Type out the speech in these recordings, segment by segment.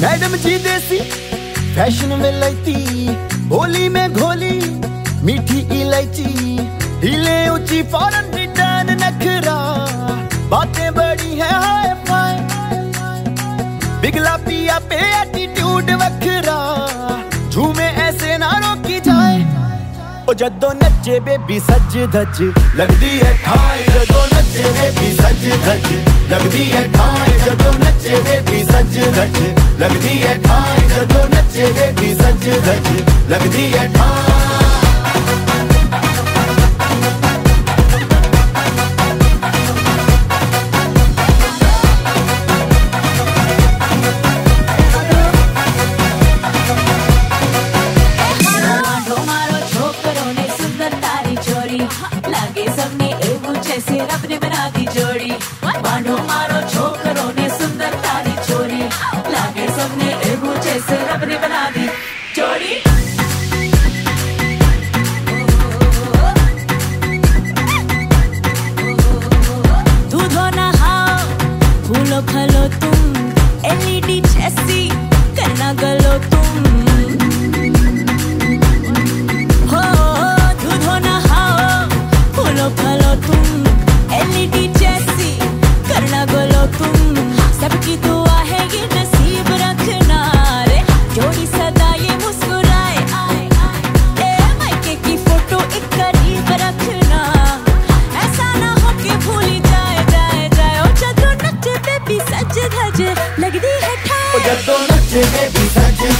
Madam जी देसी, fashion में लैती होली में घोली, मीठी इलायची हिले ऊँची फॉरन रिटर्न नखरा। बातें बड़ी है, हाय, फाय बिगला पिया पे एटीट्यूड वखरा। झूमे ऐसे ना रोकी जाए। ओ जदों नचे बेबी सज धज, लगदी है ठाई जदों नचे बेबी सज धज, लगदी है ठाई जदों नचे बेबी सज धज। लगदी है ठाई जदों नचे बेबी सज धज लगदी है ठाई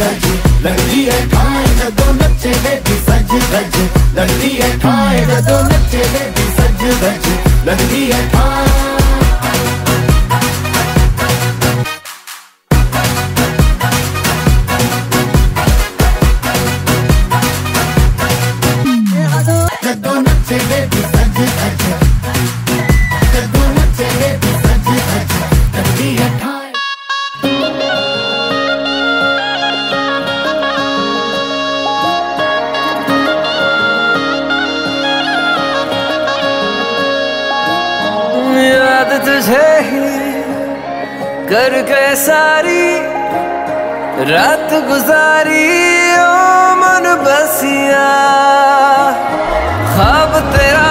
सज लगदी है ठाए जदों नचे बेबी सज धज लगदी है ठाए जदों नचे बेबी सज धज लगदी है ठाए तुझे ही कर गए सारी रात गुजारी ओ मन बसिया। खाब तेरा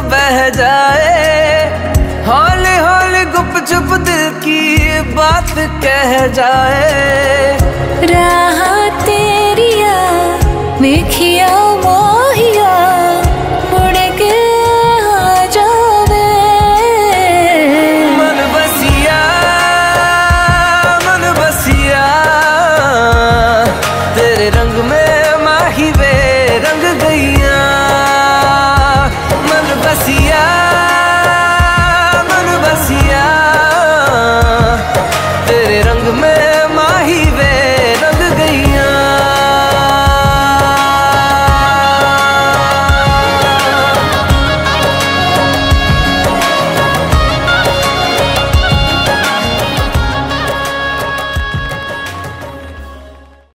बह जाए। हौले हौले गुप चुप दिल की बात कह जाए। राह तेरिया देखिया मो